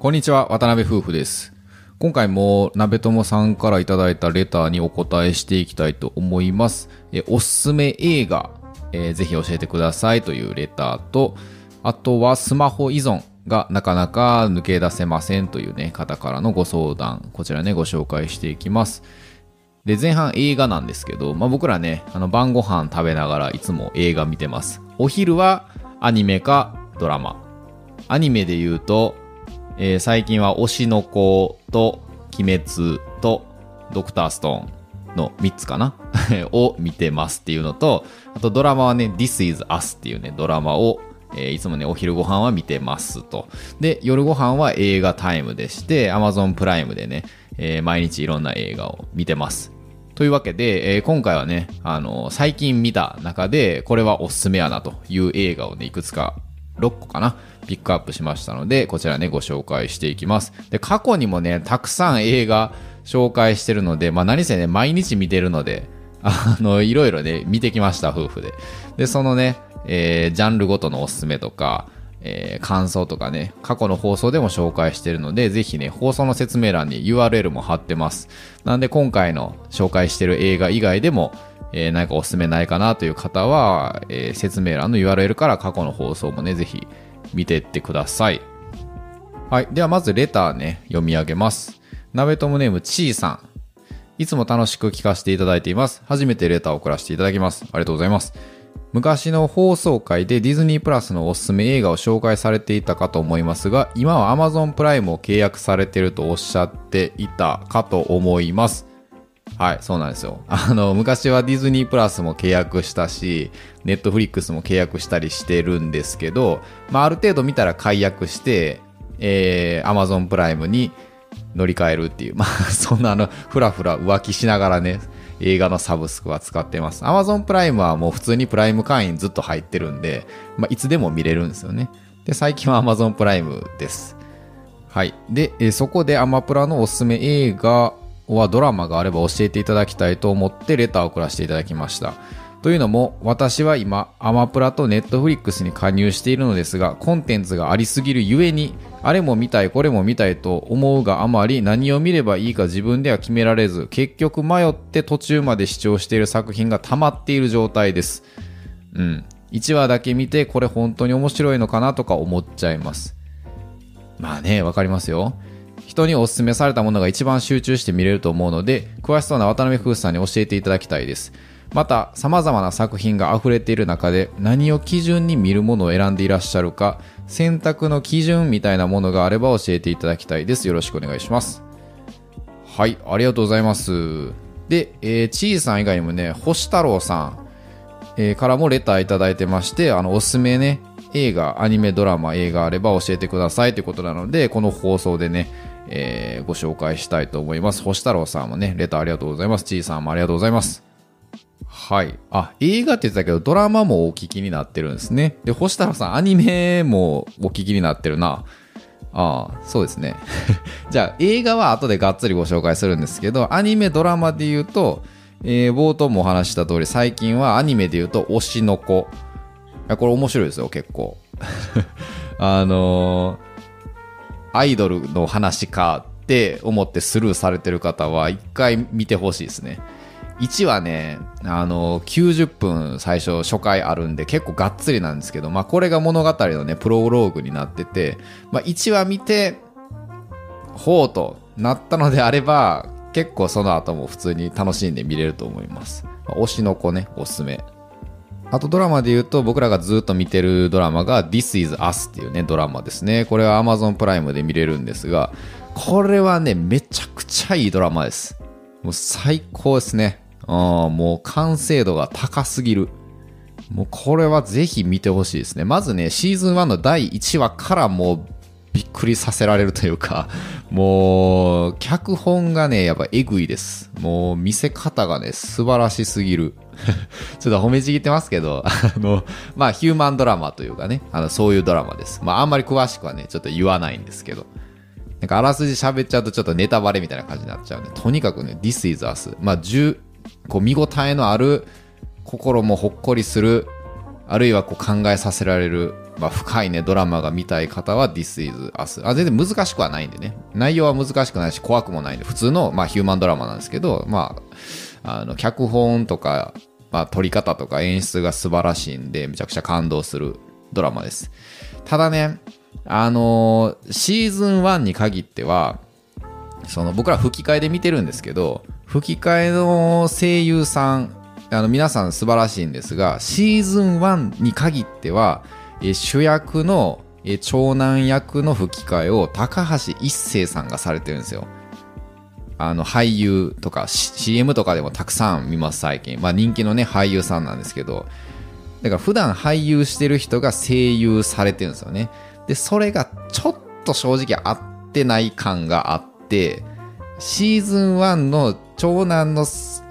こんにちは、渡辺夫婦です。今回も鍋友さんからいただいたレターにお答えしていきたいと思います。えおすすめ映画、えーぜひ教えてくださいというレターと、あとはスマホ依存がなかなか抜け出せませんというね、方からのご相談、こちらね、ご紹介していきます。で、前半映画なんですけど、まあ、僕らね、あの晩ご飯食べながらいつも映画見てます。お昼はアニメかドラマ。アニメで言うと、えー最近は推しの子と鬼滅とドクターストーンの3つかな？を見てますっていうのと、あとドラマはね、This is Us っていうね、ドラマを、えーいつもね、お昼ご飯は見てますと。で、夜ご飯は映画タイムでして、Amazon プライムでね、えー毎日いろんな映画を見てます。というわけで、えー今回はね、あの最近見た中で、これはおすすめやなという映画をね、いくつか6個かな、ピックアップしましたので、こちらね、ご紹介していきます。で、過去にもね、たくさん映画紹介してるので、まあ何せね、毎日見てるので、あの、いろいろね、見てきました、夫婦で。で、そのね、えージャンルごとのおすすめとか、えー感想とかね、過去の放送でも紹介してるので、ぜひね、放送の説明欄に URL も貼ってます。なんで今回の紹介してる映画以外でも、えー何かおすすめないかなという方は、えー説明欄の URL から過去の放送もね、ぜひ見てってください。はい。ではまずレターね、読み上げます。鍋友ネームちーさん。いつも楽しく聞かせていただいています。初めてレターを送らせていただきます。ありがとうございます。昔の放送回でディズニープラスのおすすめ映画を紹介されていたかと思いますが、今は Amazon プライムを契約されてるとおっしゃっていたかと思います。はい、そうなんですよ。あの、昔はディズニープラスも契約したし、ネットフリックスも契約したりしてるんですけど、まあ、ある程度見たら解約して、えー、Amazon プライムに乗り換えるっていう、まあ、そんなあの、ふらふら浮気しながらね、映画のサブスクは使ってます。Amazon プライムはもう普通にプライム会員ずっと入ってるんで、まあ、いつでも見れるんですよね。で、最近は Amazon プライムです。はい。で、えそこでアマプラのおすすめ映画はドラマがあれば教えていただきたいと思ってレターを送らせていただきました。というのも、私は今、アマプラとネットフリックスに加入しているのですが、コンテンツがありすぎるゆえに、あれも見たい、これも見たいと思うがあまり、何を見ればいいか自分では決められず、結局迷って途中まで視聴している作品が溜まっている状態です。うん。1話だけ見て、これ本当に面白いのかなとか思っちゃいます。まあね、わかりますよ。人にお勧めされたものが一番集中して見れると思うので、詳しそうな渡辺夫さんに教えていただきたいです。また、様々な作品が溢れている中で、何を基準に見るものを選んでいらっしゃるか、選択の基準みたいなものがあれば教えていただきたいです。よろしくお願いします。はい、ありがとうございます。で、えー、ちーさん以外にもね、星太郎さん、えからもレターいただいてまして、あの、おすすめね、映画、アニメ、ドラマ、映画あれば教えてくださいということなので、この放送でね、えーご紹介したいと思います。星太郎さんもね、レターありがとうございます。ちーさんもありがとうございます。はい。あ、映画って言ってたけど、ドラマもお聞きになってるんですね。で、星太郎さん、アニメもお聞きになってるな。ああ、そうですね。じゃあ、映画は後でがっつりご紹介するんですけど、アニメ、ドラマで言うと、えー冒頭もお話した通り、最近はアニメで言うと、推しの子。これ面白いですよ、結構。あのーアイドルの話かって思ってスルーされてる方は、一回見てほしいですね。1はね、あの90分最初初回あるんで結構がっつりなんですけど、まあこれが物語のね、プロローグになってて、まあ1話見て、ほうとなったのであれば、結構その後も普通に楽しんで見れると思います。まあ推しの子ね、おすすめ。あとドラマで言うと僕らがずっと見てるドラマが This is Us っていうねドラマですね。これは Amazon プライムで見れるんですが、これはね、めちゃくちゃいいドラマです。もう最高ですね。もう完成度が高すぎる。もうこれはぜひ見てほしいですね。まずね、シーズン1の第1話からもうびっくりさせられるというか、もう、脚本がね、やっぱえぐいです。もう見せ方がね、素晴らしすぎる。ちょっと褒めちぎってますけど、あの、まあ、ヒューマンドラマというかね、あの、そういうドラマです。まあ、あんまり詳しくはね、ちょっと言わないんですけど。なんか、あらすじ喋っちゃうとちょっとネタバレみたいな感じになっちゃうんで、とにかくね、This is Us。まあ、十、こう、見応えのある、心もほっこりする、あるいはこう考えさせられるまあ、深いね、ドラマが見たい方は This is Us。あ、全然難しくはないんでね。内容は難しくないし、怖くもないんで、普通の、まあ、ヒューマンドラマなんですけど、まあ、あの、脚本とか、まあ、撮り方とか演出が素晴らしいんで、めちゃくちゃ感動するドラマです。ただね、あのー、シーズン1に限っては、その僕ら吹き替えで見てるんですけど、吹き替えの声優さん、あの皆さん素晴らしいんですが、シーズン1に限っては、主役の長男役の吹き替えを高橋一生さんがされてるんですよ。あの俳優とか CM とかでもたくさん見ます最近。まあ人気のね俳優さんなんですけど、だから普段俳優してる人が声優されてるんですよね。で、それがちょっと正直合ってない感があって、シーズン1の長男の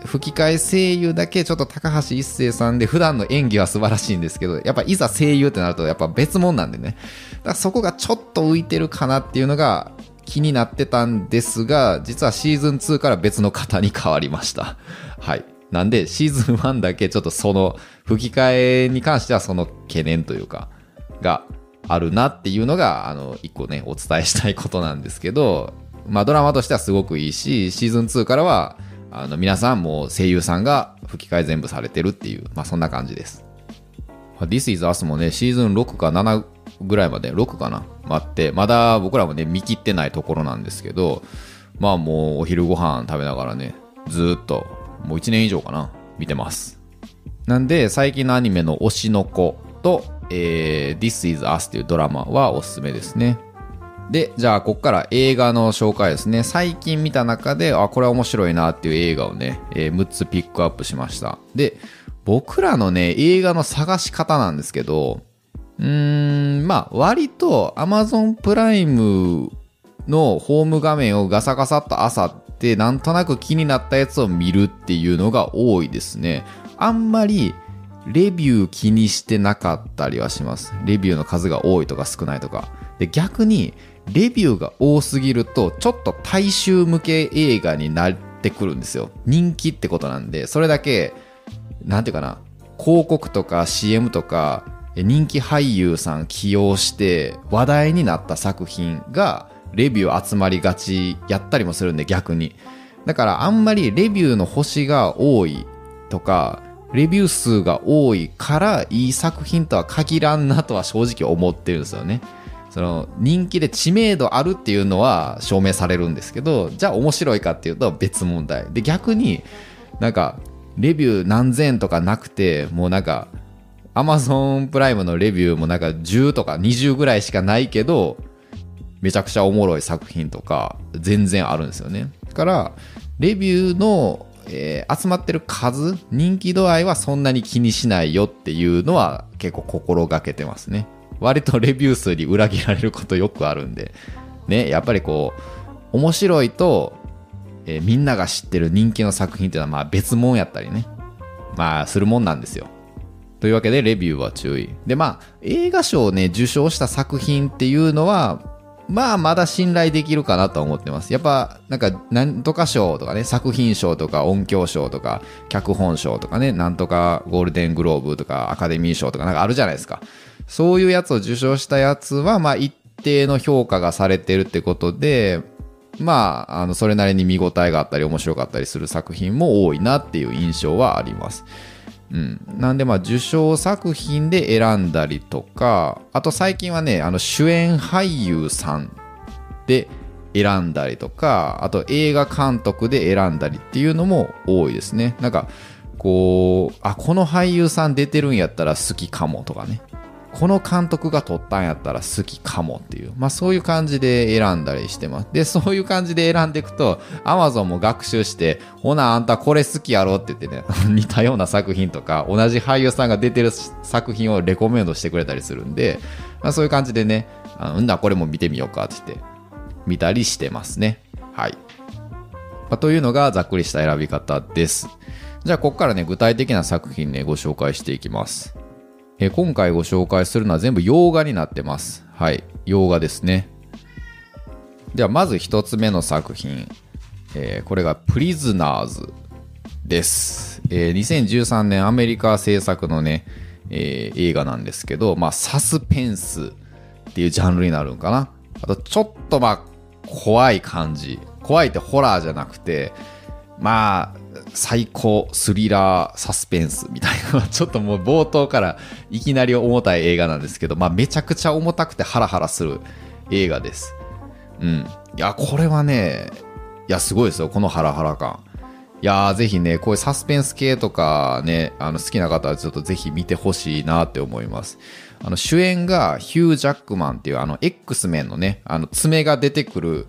吹き替え声優だけちょっと高橋一生さんで普段の演技は素晴らしいんですけど、やっぱいざ声優ってなるとやっぱ別物なんでね。だからそこがちょっと浮いてるかなっていうのが気になってたんですが、実はシーズン2から別の方に変わりました。はい。なんでシーズン1だけちょっとその吹き替えに関してはその懸念というか、があるなっていうのが、あの、一個ね、お伝えしたいことなんですけど、まあドラマとしてはすごくいいし、シーズン2からは、あの皆さんもう声優さんが吹き替え全部されてるっていう、まあそんな感じです。This is Us もね、シーズン6か7ぐらいまで、6かな待って、まだ僕らもね、見切ってないところなんですけど、まあもうお昼ご飯食べながらね、ずっと、もう1年以上かな、見てます。なんで、最近のアニメの推しの子と、えー、This is Us っていうドラマはおすすめですね。で、じゃあ、ここから映画の紹介ですね。最近見た中で、あ、これは面白いなっていう映画をね、えー、6つピックアップしました。で、僕らのね、映画の探し方なんですけど、うーん、まあ、割と Amazon プライムのホーム画面をガサガサっと朝ってなんとなく気になったやつを見るっていうのが多いですね。あんまりレビュー気にしてなかったりはします。レビューの数が多いとか少ないとか。で、逆にレビューが多すぎるとちょっと大衆向け映画になってくるんですよ。人気ってことなんでそれだけなんていうかな広告とか CM とか人気俳優さん起用して話題になった作品がレビュー集まりがちやったりもするんで逆に。だからあんまりレビューの星が多いとかレビュー数が多いからいい作品とは限らんなとは正直思ってるんですよね。その人気で知名度あるっていうのは証明されるんですけどじゃあ面白いかっていうと別問題。で逆になんかレビュー何千とかなくてもうなんかアマゾンプライムのレビューもなんか10とか20ぐらいしかないけどめちゃくちゃおもろい作品とか全然あるんですよね。だからレビューの、えー、集まってる数人気度合いはそんなに気にしないよっていうのは結構心がけてますね。割とレビュー数に裏切られることよくあるんで、ね、やっぱりこう、面白いと、えー、みんなが知ってる人気の作品っていうのはまあ別物やったりね、まあするもんなんですよ。というわけでレビューは注意。でまあ映画賞をね受賞した作品っていうのはまあまだ信頼できるかなと思ってます。やっぱなんかなんとか賞とかね作品賞とか音響賞とか脚本賞とかねなんとかゴールデングローブとかアカデミー賞とかなんかあるじゃないですか。そういうやつを受賞したやつは、まあ一定の評価がされてるってことで、まあ、あの、それなりに見応えがあったり面白かったりする作品も多いなっていう印象はあります。うん。なんでまあ、受賞作品で選んだりとか、あと最近はね、あの、主演俳優さんで選んだりとか、あと映画監督で選んだりっていうのも多いですね。なんか、こう、あ、この俳優さん出てるんやったら好きかもとかね。この監督が撮ったんやったら好きかもっていう、まあそういう感じで選んだりしてます。で、そういう感じで選んでいくと、Amazon も学習して、ほな、あんたこれ好きやろって言ってね、似たような作品とか、同じ俳優さんが出てる作品をレコメンドしてくれたりするんで、まあそういう感じでね、あんな、これも見てみようかって言って、見たりしてますね。はい。まあ、というのがざっくりした選び方です。じゃあ、ここからね、具体的な作品ね、ご紹介していきます。え今回ご紹介するのは全部洋画になってます。はい、洋画ですね。ではまず1つ目の作品、えー、これがプリズナーズです、えー、2013年アメリカ制作のね、えー映画なんですけど、まあ、サスペンスっていうジャンルになるんかな。あと、ちょっとまあ、怖い感じ。怖いってホラーじゃなくて、まあ、最高スリラーサスペンスみたいな、ちょっともう冒頭からいきなり重たい映画なんですけど、まあ、めちゃくちゃ重たくてハラハラする映画です。うん。いや、これはね、いや、すごいですよ、このハラハラ感。いやー、ぜひね、こういうサスペンス系とかね、あの好きな方はちょっとぜひ見てほしいなって思います。あの主演がヒュー・ジャックマンっていうあの X メンのね、あの爪が出てくる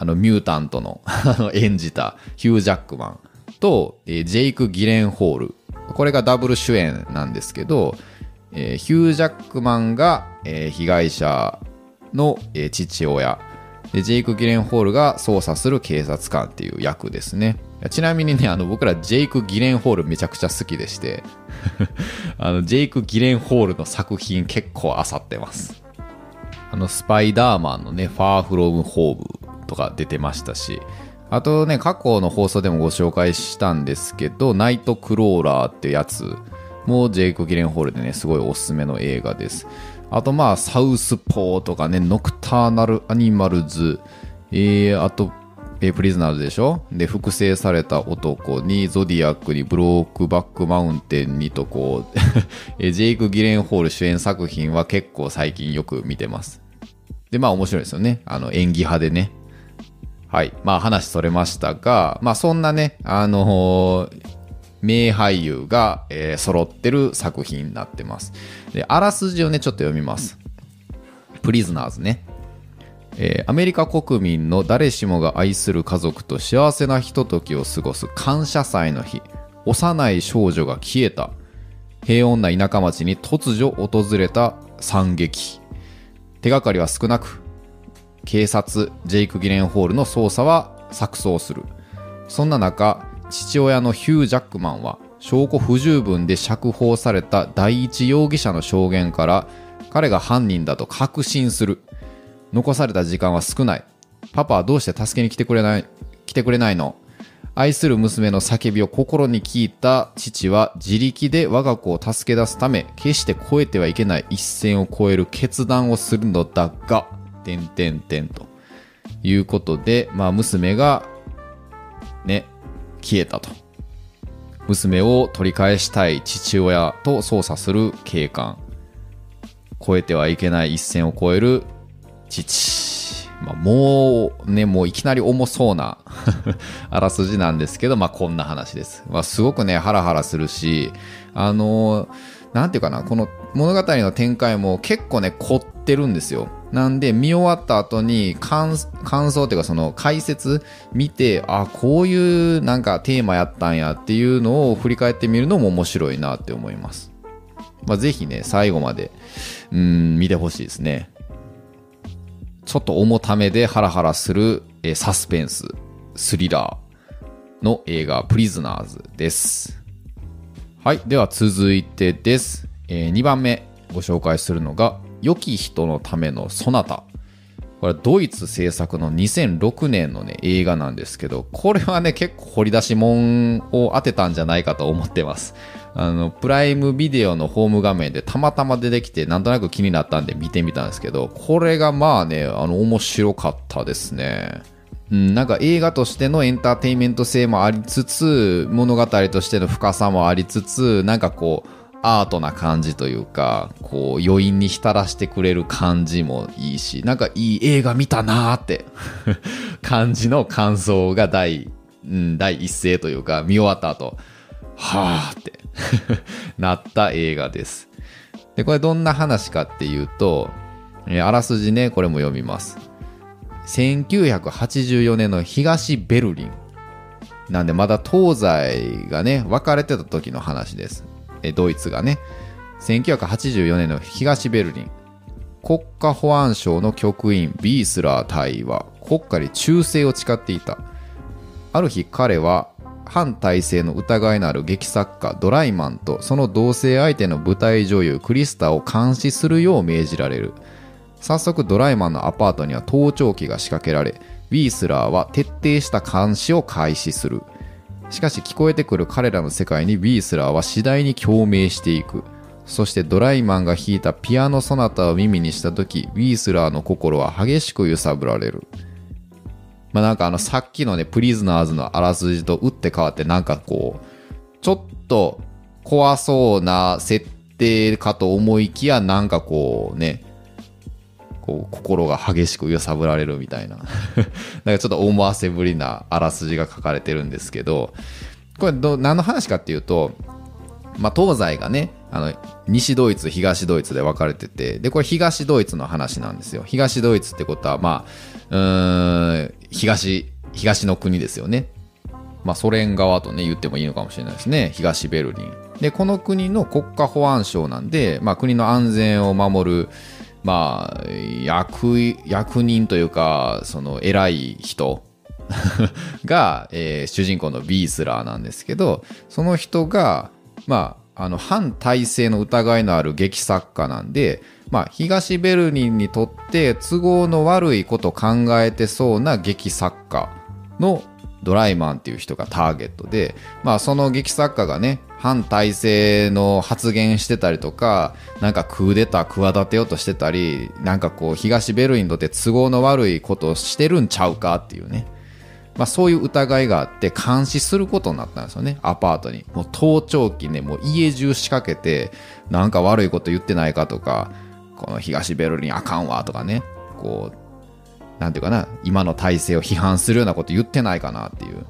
あのミュータントのあの演じたヒュー・ジャックマンと、えージェイク・ギレンホール。これがダブル主演なんですけど、えーヒュー・ジャックマンが、えー被害者の、えー父親。でジェイク・ギレンホールが捜査する警察官っていう役ですね。ちなみにねあの僕らジェイク・ギレンホールめちゃくちゃ好きでして あのジェイク・ギレンホールの作品結構漁ってます。あのスパイダーマンのね「ファーフロムホーム」とか出てましたしあとね過去の放送でもご紹介したんですけど「ナイトクローラー」ってやつもジェイク・ギレンホールでねすごいおすすめの映画です。あとまあサウスポーとかねノクターナル・アニマルズ。えー、あとえープリズナーズでしょ？で複製された男にゾディアックにブロークバックマウンテンにとこう えージェイク・ギレンホール主演作品は結構最近よく見てます。でまあ面白いですよね。あの演技派でね。はい。まあ話それましたがまあそんなねあのー名俳優が、えー揃ってる作品になってます。であらすじをねちょっと読みます。プリズナーズね。えーアメリカ国民の誰しもが愛する家族と幸せなひとときを過ごす感謝祭の日。幼い少女が消えた。平穏な田舎町に突如訪れた惨劇。手がかりは少なく警察ジェイク・ギレンホールの捜査は錯綜する。そんな中父親のヒュー・ジャックマンは証拠不十分で釈放された第一容疑者の証言から彼が犯人だと確信する。残された時間は少ない。パパはどうして助けに来てくれない来てくれないの？愛する娘の叫びを心に聞いた父は自力で我が子を助け出すため決して越えてはいけない一線を越える決断をするのだが点点点ということで、まあ、娘がね消えたと。娘を取り返したい父親と捜査する警官。越えてはいけない一線を越える父、まあ、もうねもういきなり重そうな あらすじなんですけど、まあ、こんな話です、まあ、すごくねハラハラするしあのなんていうかなこの物語の展開も結構ね凝ってるんですよ。なんで見終わった後に感感想っていうかその解説見てあこういうなんかテーマやったんやっていうのを振り返ってみるのも面白いなって思います、まあ、ぜひね最後までうん見てほしいですね。ちょっと重ためでハラハラする、えサスペンス、スリラーの映画プリズナーズです。はい。では続いてです。え2番目ご紹介するのが、良き人のためのソナタ。これはドイツ制作の2006年のね映画なんですけど、これはね結構掘り出し物を当てたんじゃないかと思ってます。あの、プライムビデオのホーム画面でたまたま出てきてなんとなく気になったんで見てみたんですけど、これがまあね、あの、面白かったですね。なんか映画としてのエンターテインメント性もありつつ、物語としての深さもありつつ、なんかこう、アートな感じというか、こう余韻に浸らしてくれる感じもいいし、なんかいい映画見たなーって感じの感想が第、うん、第一声というか、見終わった後、はーって なった映画です。で、これどんな話かっていうと、あらすじね、これも読みます。1984年の東ベルリン。なんでまだ東西がね、分かれてた時の話です。えドイツがね。1984年の東ベルリン。国家保安省の局員ビースラー隊は国家に忠誠を誓っていた。ある日彼は反体制の疑いのある劇作家ドライマンとその同性相手の舞台女優クリスタを監視するよう命じられる。早速ドライマンのアパートには盗聴器が仕掛けられウィースラーは徹底した監視を開始する。しかし聞こえてくる彼らの世界にウィースラーは次第に共鳴していく。そしてドライマンが弾いたピアノソナタを耳にした時ウィースラーの心は激しく揺さぶられる。まあなんかあのさっきのねプリズナーズのあらすじと打って変わってなんかこうちょっと怖そうな設定かと思いきやなんかこうねこう心が激しく揺さぶられるみたいな。なんかちょっと思わせぶりなあらすじが書かれてるんですけどこれど何の話かっていうとまあ、東西がねあの西ドイツ東ドイツで分かれててでこれ東ドイツの話なんですよ。東ドイツってことはまあうん東東の国ですよね。まあソ連側とね言ってもいいのかもしれないですね。東ベルリン。でこの国の国家保安省なんで、まあ、国の安全を守るまあ役役人というかその偉い人。が、えー、主人公のビースラーなんですけどその人がまあ、あの反体制の疑いのある劇作家なんで、まあ、東ベルリンにとって都合の悪いこと考えてそうな劇作家のドライマンっていう人がターゲットで、まあ、その劇作家がね反体制の発言してたりとかなんかクーデター企てようとしてたりなんかこう東ベルリンにとって都合の悪いことをしてるんちゃうかっていうね。まあ、そういう疑いがあって監視することになったんですよねアパートに。もう盗聴器ねもう家中仕掛けてなんか悪いこと言ってないかとかこの東ベルリンあかんわとかねこうなんていうかな今の体制を批判するようなこと言ってないかなっていう、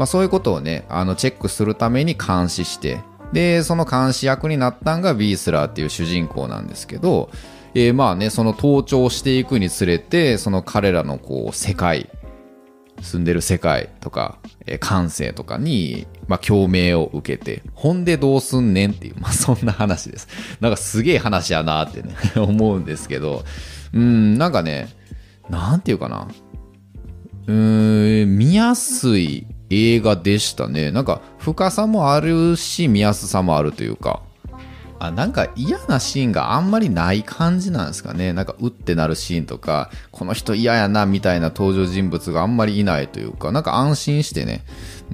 まあ、そういうことをねあのチェックするために監視してでその監視役になったんがビースラーっていう主人公なんですけどえー、まあねその盗聴していくにつれてその彼らのこう世界住んでる世界とか、えー、感性とかに、まあ、共鳴を受けて、ほんでどうすんねんっていう、まあ、そんな話です。なんかすげえ話やなってね 思うんですけど、うん、なんかね、なんていうかな。うーん、見やすい映画でしたね。なんか深さもあるし、見やすさもあるというか、あなんか嫌なシーンがあんまりない感じなんですかね。なんかうってなるシーンとかこの人嫌やなみたいな登場人物があんまりいないというか。なんか安心してね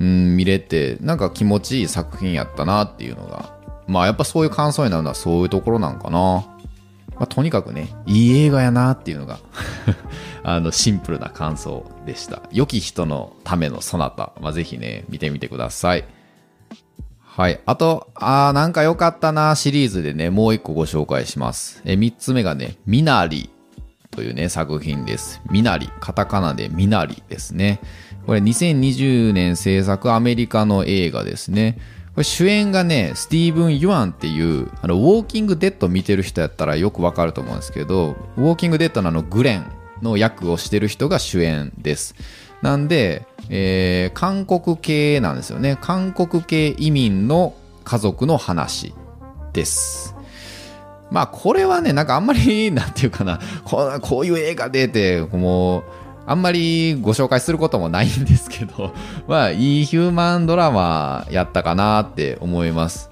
うん見れてなんか気持ちいい作品やったなっていうのが。まあやっぱそういう感想になるのはそういうところなんかな、まあ、とにかくねいい映画やなっていうのが あのシンプルな感想でした良き人のためのそなた、まあ、ぜひね見てみてくださいはい。あと、あーなんか良かったなシリーズでね、もう一個ご紹介します。え、三つ目がね、ミナリというね、作品です。ミナリ。カタカナでミナリですね。これ2020年制作アメリカの映画ですね。これ主演がね、スティーブン・ユアンっていう、あの、ウォーキング・デッド見てる人やったらよくわかると思うんですけど、ウォーキング・デッドのあの、グレンの役をしてる人が主演です。なんで、えー、韓国系なんですよね。韓国系移民の家族の話です。まあこれはね、なんかあんまり、なんていうかな、こういう映画出て、もう、あんまりご紹介することもないんですけど、まあいいヒューマンドラマやったかなって思います。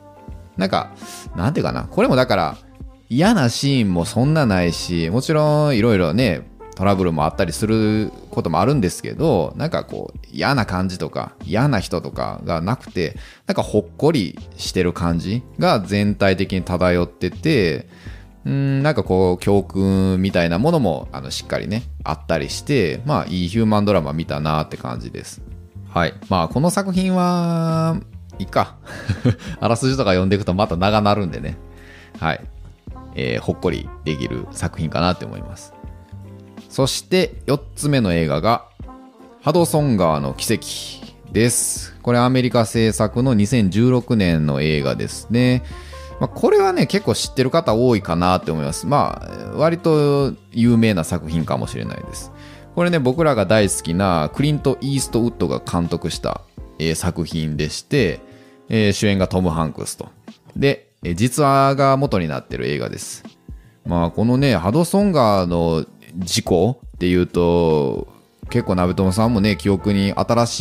なんか、なんていうかな、これもだから嫌なシーンもそんなないし、もちろんいろいろね、トラブルもあったりすることもあるんですけどなんかこう嫌な感じとか嫌な人とかがなくてなんかほっこりしてる感じが全体的に漂っててうんなんかこう教訓みたいなものもあのしっかりねあったりしてまあいいヒューマンドラマ見たなって感じです。はい。まあこの作品はいいか。あらすじとか読んでいくとまた長なるんでね。はい。えー、ほっこりできる作品かなって思います。そして4つ目の映画が、ハドソン川の奇跡です。これアメリカ制作の2016年の映画ですね。まあ、これはね、結構知ってる方多いかなって思います。まあ、割と有名な作品かもしれないです。これね、僕らが大好きなクリント・イーストウッドが監督した、えー、作品でして、えー、主演がトム・ハンクスと。で、え、実話が元になってる映画です。まあ、このね、ハドソン川の事故っていうと結構鍋友さんもね記憶に新し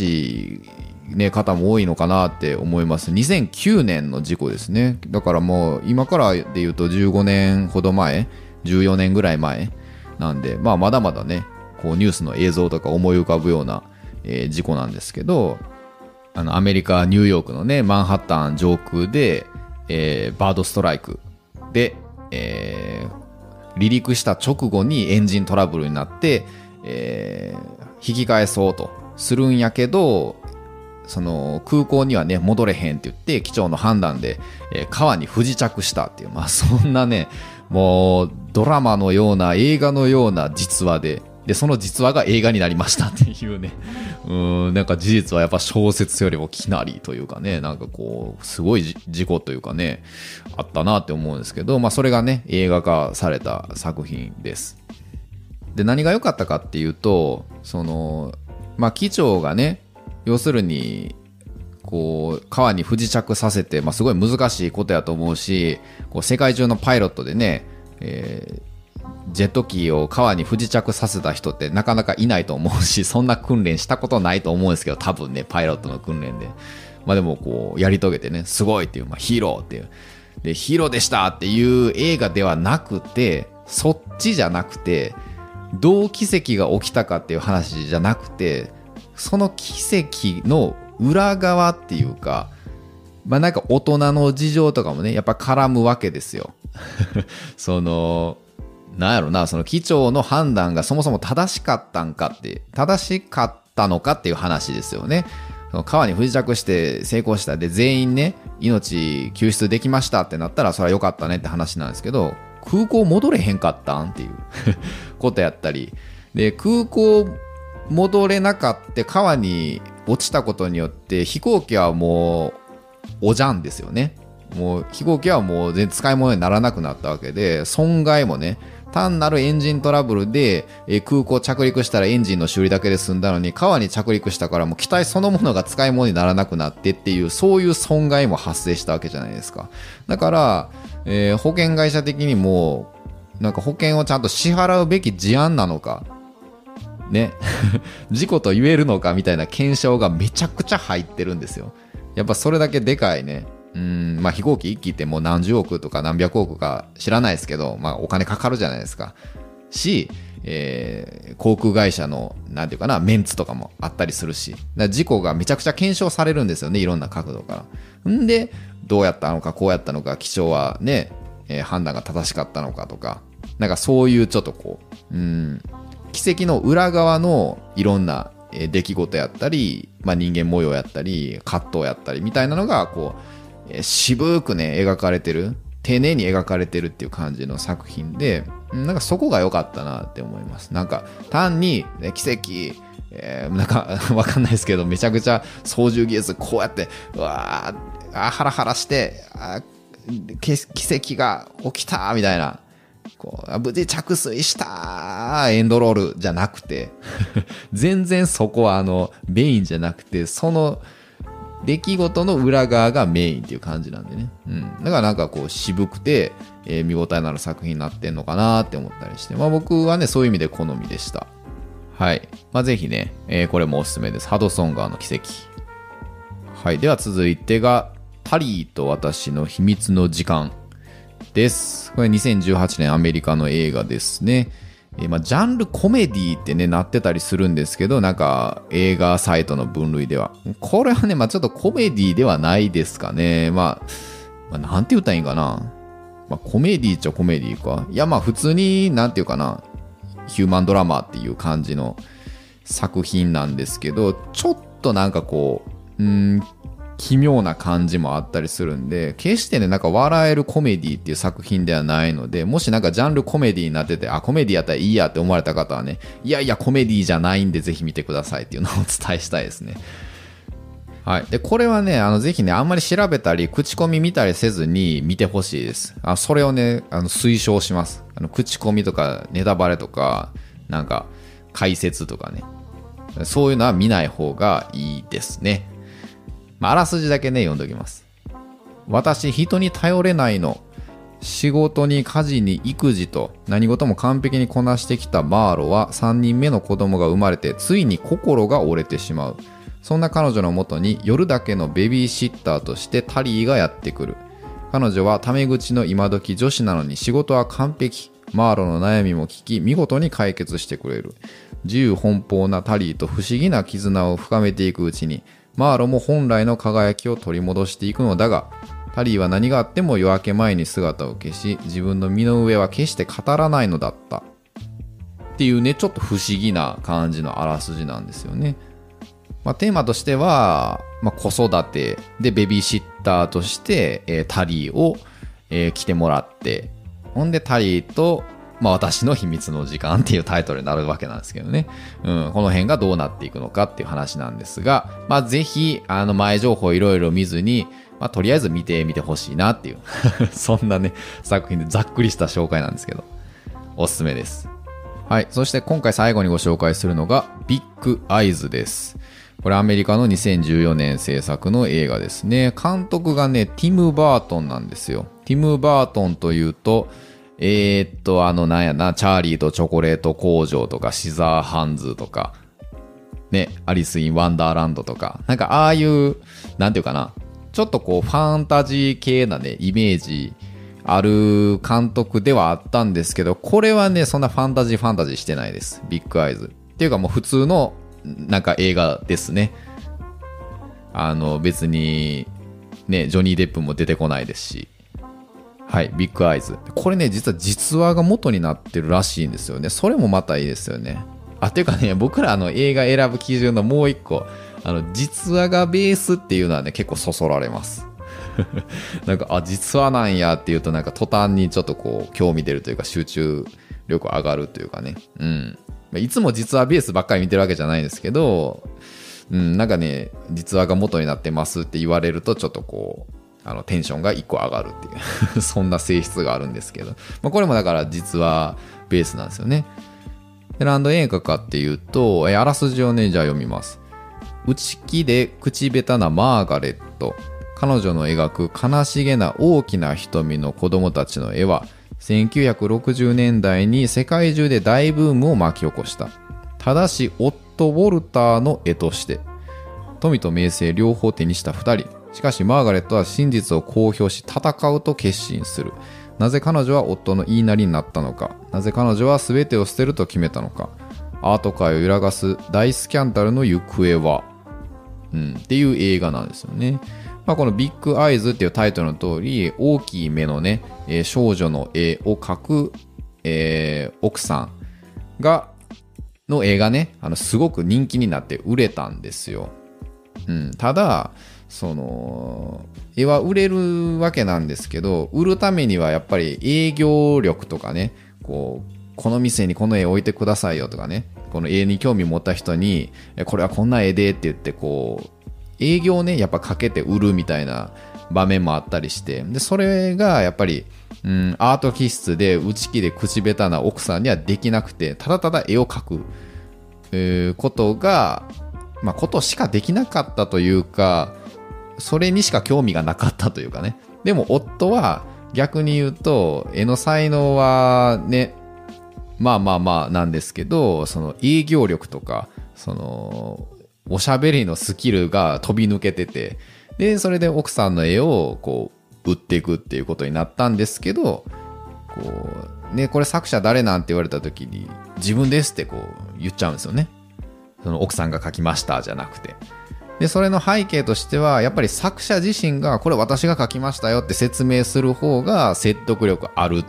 い、ね、方も多いのかなって思います。2009年の事故ですね。だからもう今からで言うと15年ほど前14年ぐらい前なんで、まあ、まだまだねこうニュースの映像とか思い浮かぶような、えー、事故なんですけどあのアメリカニューヨークのねマンハッタン上空でえーバードストライクで、えー離陸した直後にエンジントラブルになって、えー引き返そうとするんやけど、その空港にはね、戻れへんって言って、機長の判断で、えー川に不時着したっていう、まあそんなね、もうドラマのような映画のような実話で、で、その実話が映画になりましたっていうね。うん、なんか事実はやっぱ小説よりもきなりというかね、なんかこう、すごい事故というかね、あったなって思うんですけど、まあそれがね、映画化された作品です。で、何が良かったかっていうと、その、まあ機長がね、要するに、こう、川に不時着させて、まあ、すごい難しいことやと思うし、こう世界中のパイロットでね、えージェット機を川に不時着させた人ってなかなかいないと思うし、そんな訓練したことないと思うんですけど、多分ね、パイロットの訓練で。まあでもこう、やり遂げてね、すごいっていう、まあヒーローっていう。で、ヒーローでしたっていう映画ではなくて、そっちじゃなくて、どう奇跡が起きたかっていう話じゃなくて、その奇跡の裏側っていうか、まあなんか大人の事情とかもね、やっぱ絡むわけですよ。その、なんやろな、その機長の判断がそもそも正しかったんかって、正しかったのかっていう話ですよね。川に不時着して成功したで全員ね、命救出できましたってなったらそれは良かったねって話なんですけど、空港戻れへんかったんっていうことやったり、で、空港戻れなかって川に落ちたことによって飛行機はもうおじゃんですよね。もう飛行機はもう全然使い物にならなくなったわけで、損害もね、単なるエンジントラブルで、え空港着陸したらエンジンの修理だけで済んだのに、川に着陸したからもう機体そのものが使い物にならなくなってっていう、そういう損害も発生したわけじゃないですか。だから、えー保険会社的にも、なんか保険をちゃんと支払うべき事案なのか、ね、事故と言えるのかみたいな検証がめちゃくちゃ入ってるんですよ。やっぱそれだけでかいね。うん、まあ飛行機1機ってもう何十億とか何百億か知らないですけど、まあお金かかるじゃないですか。し、えー航空会社の、なんていうかな、メンツとかもあったりするし、だ事故がめちゃくちゃ検証されるんですよね、いろんな角度から。んで、どうやったのか、こうやったのか、気象はね、えー判断が正しかったのかとか、なんかそういうちょっとこう、うん、奇跡の裏側のいろんな出来事やったり、まあ、人間模様やったり葛藤やったりみたいなのがこう、渋くね描かれてる丁寧に描かれてるっていう感じの作品でなんかそこが良かったなって思います。なんか単に、ね奇跡えーなんか わかんないですけどめちゃくちゃ操縦技術こうやってうわあハラハラしてあ奇跡が起きたみたいな。こう無事着水したエンドロールじゃなくて 全然そこはあのメインじゃなくてその出来事の裏側がメインっていう感じなんでね、うん、だからなんかこう渋くて、えー見応えのある作品になってんのかなって思ったりして、まあ、僕はねそういう意味で好みでした。はい、まあ、ぜひね、えーこれもおすすめです。ハドソン川の奇跡。はい。では続いてがタリーと私の秘密の時間。です。これ2018年アメリカの映画ですね。えまあ、ジャンルコメディってね、なってたりするんですけど、なんか映画サイトの分類では。これはね、まあちょっとコメディではないですかね。まあ、まあ、なんて言ったらいいんかな。まあコメディっちゃコメディか。いや、まあ普通に、なんていうかな、ヒューマンドラマっていう感じの作品なんですけど、ちょっとなんかこう、うん、奇妙な感じもあったりするんで、決してね、なんか笑えるコメディっていう作品ではないので、もしなんかジャンルコメディになってて、あ、コメディやったらいいやって思われた方はね、いやいや、コメディじゃないんで、ぜひ見てくださいっていうのをお伝えしたいですね。はい。で、これはね、あの、ぜひね、あんまり調べたり、口コミ見たりせずに見てほしいです。あそれをね、あの推奨します。あの、口コミとか、ネタバレとか、なんか、解説とかね。そういうのは見ない方がいいですね。あ、あらすじだけね、読んでおきます。私、人に頼れないの。仕事に家事に育児と何事も完璧にこなしてきたマーロは3人目の子供が生まれてついに心が折れてしまう。そんな彼女のもとに夜だけのベビーシッターとしてタリーがやってくる。彼女はタメ口の今時女子なのに仕事は完璧。マーロの悩みも聞き、見事に解決してくれる。自由奔放なタリーと不思議な絆を深めていくうちに、マーロも本来の輝きを取り戻していくのだが、タリーは何があっても夜明け前に姿を消し自分の身の上は決して語らないのだった。っていうねちょっと不思議な感じのあらすじなんですよね、まあ、テーマとしては、まあ、子育てでベビーシッターとして、えー、タリーを、えー、来てもらってほんでタリーとまあ、私の秘密の時間っていうタイトルになるわけなんですけどね。うん、この辺がどうなっていくのかっていう話なんですが、まあ、ぜひ、あの、前情報いろいろ見ずに、まあ、とりあえず見てみてほしいなっていう そんなね、作品でざっくりした紹介なんですけど、おすすめです。はい。そして今回最後にご紹介するのが、ビッグアイズです。これアメリカの2014年制作の映画ですね。監督がね、ティム・バートンなんですよ。ティム・バートンというと、えー、っと、あの、なんやな、チャーリーとチョコレート工場とか、シザーハンズとか、ね、アリス・イン・ワンダーランドとか、なんかああいう、なんていうかな、ちょっとこう、ファンタジー系なね、イメージある監督ではあったんですけど、これはね、そんなファンタジーファンタジーしてないです。ビッグアイズ。っていうかもう普通の、なんか映画ですね。あの、別に、ね、ジョニー・デップも出てこないですし。はい、ビッグアイズ。これね、実は実話が元になってるらしいんですよね。それもまたいいですよね。あ、ていうかね、僕らあの映画選ぶ基準のもう一個、あの、実話がベースっていうのはね、結構そそられます。なんか、あ、実話なんやっていうと、なんか途端にちょっとこう、興味出るというか、集中力上がるというかね。うん。いつも実話ベースばっかり見てるわけじゃないんですけど、うん、なんかね、実話が元になってますって言われると、ちょっとこう、あのテンションが1個上がるっていう そんな性質があるんですけど、まあ、これもだから実はベースなんですよね。でランド映画かっていうと、えあらすじをね、じゃあ読みます。内気で口下手なマーガレット。彼女の描く悲しげな大きな瞳の子供たちの絵は、1960年代に世界中で大ブームを巻き起こした。ただし、夫ウォルターの絵として、富と名声両方手にした2人。しかしマーガレットは真実を公表し戦うと決心する。なぜ彼女は夫の言いなりになったのか。なぜ彼女は全てを捨てると決めたのか。アート界を揺らがす大スキャンダルの行方は。うん、っていう映画なんですよね。まあ、このビッグアイズっていうタイトルの通り、大きい目のね、えー、少女の絵を描く、えー、奥さんが、の映画ね、あの、すごく人気になって売れたんですよ。うん、ただ、その絵は売れるわけなんですけど売るためにはやっぱり営業力とかねこうこの店にこの絵置いてくださいよとかねこの絵に興味持った人にこれはこんな絵でって言ってこう営業をねやっぱかけて売るみたいな場面もあったりしてでそれがやっぱり、うん、アート気質で内気で口下手な奥さんにはできなくてただただ絵を描く、えー、ことがまあことしかできなかったというかそれにしか興味がなかったというかね。でも夫は逆に言うと、絵の才能はね、まあまあまあなんですけど、その営業力とか、その、おしゃべりのスキルが飛び抜けてて、で、それで奥さんの絵をこう、売っていくっていうことになったんですけど、こう、ね、これ作者誰なんて言われた時に、自分ですってこう言っちゃうんですよね。その奥さんが書きましたじゃなくて。でそれの背景としてはやっぱり作者自身がこれ私が書きましたよって説明する方が説得力あるっ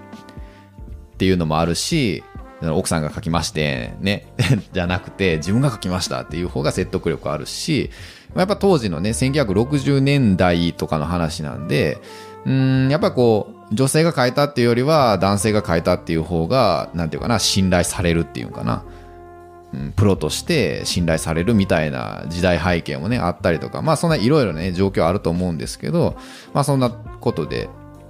ていうのもあるし奥さんが書きましてね じゃなくて自分が書きましたっていう方が説得力あるしやっぱ当時のね1960年代とかの話なんでうんやっぱこう女性が書いたっていうよりは男性が書いたっていう方が何て言うかな信頼されるっていうかな。プロとして信頼されるみたいな時代背景もね、あったりとか、まあそんないろいろね、状況あると思うんですけど、まあそんなことで、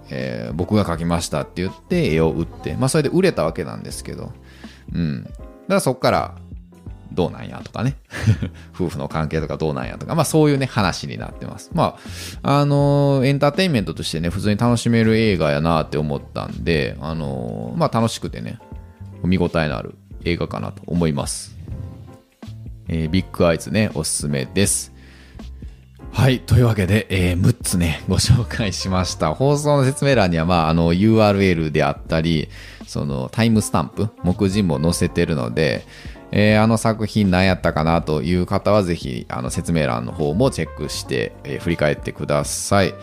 えー、僕が書きましたって言って絵を売って、まあそれで売れたわけなんですけど、うん。だからそっからどうなんやとかね 夫婦の関係とかどうなんやとか、まあそういうね、話になってます。まあ、あのー、エンターテインメントとしてね、普通に楽しめる映画やなって思ったんで、あのー、まあ楽しくてね、見応えのある映画かなと思います。えー、ビッグアイズね、おすすめです。はい。というわけで、えー、6つね、ご紹介しました。放送の説明欄には、まあ、あの、URL であったり、その、タイムスタンプ、目次も載せてるので、えー、あの作品何やったかなという方は、ぜひ、あの、説明欄の方もチェックして、えー、振り返ってください。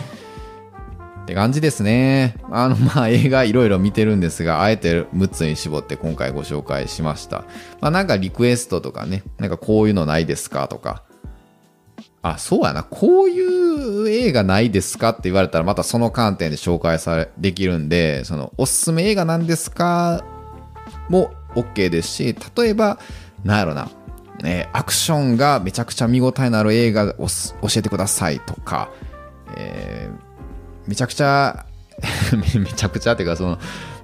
って感じですね。あの、まあ、映画いろいろ見てるんですが、あえて6つに絞って今回ご紹介しました。まあ、なんかリクエストとかね、なんかこういうのないですかとか。あ、そうやな。こういう映画ないですかって言われたら、またその観点で紹介され、できるんで、その、おすすめ映画なんですかも OK ですし、例えば、なんやろな。えアクションがめちゃくちゃ見応えのある映画を教えてくださいとか、えーめちゃくちゃ めちゃくちゃっていうかその、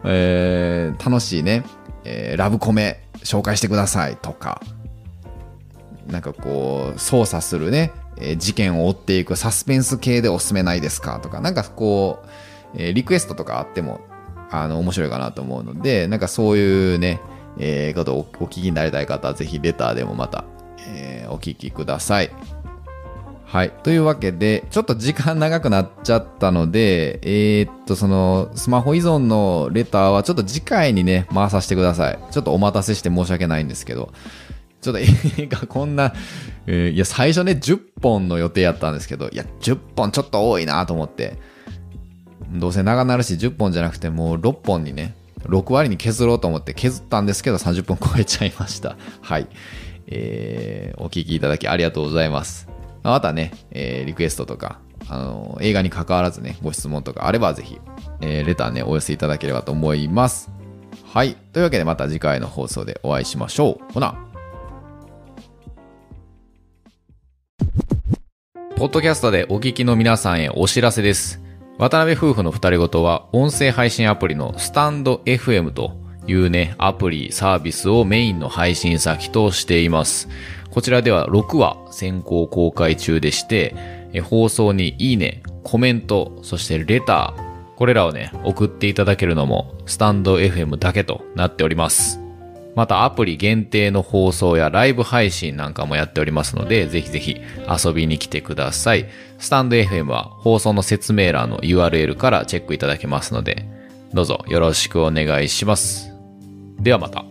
えー、楽しいね、えー、ラブコメ紹介してくださいとかなんかこう操作するね、えー、事件を追っていくサスペンス系でおすすめないですかとかなんかこう、えー、リクエストとかあってもあの面白いかなと思うのでなんかそういうね、えー、ことをお聞きになりたい方はぜひレターでもまた、えー、お聞きください。はい。というわけで、ちょっと時間長くなっちゃったので、えー、っと、その、スマホ依存のレターはちょっと次回にね、回させてください。ちょっとお待たせして申し訳ないんですけど、ちょっと映画こんな、えー、いや、最初ね、10本の予定やったんですけど、いや、10本ちょっと多いなと思って、どうせ長なるし10本じゃなくてもう6本にね、6割に削ろうと思って削ったんですけど30分超えちゃいました。はい。えー、お聞きいただきありがとうございます。またね、えー、リクエストとか、あの映画に関わらずね、ご質問とかあればぜひ、えー、レターね、お寄せいただければと思います。はい。というわけでまた次回の放送でお会いしましょう。ほな。ポッドキャストでお聞きの皆さんへお知らせです。渡辺夫婦の二人ごとは音声配信アプリのスタンド FM というね、アプリ、サービスをメインの配信先としています。こちらでは6話先行公開中でして、放送にいいね、コメント、そしてレター、これらをね、送っていただけるのも、スタンド FM だけとなっております。またアプリ限定の放送やライブ配信なんかもやっておりますので、ぜひぜひ遊びに来てください。スタンド FM は放送の説明欄の URL からチェックいただけますので、どうぞよろしくお願いします。ではまた。